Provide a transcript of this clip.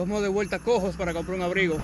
Vamos de vuelta Cojos para comprar un abrigo.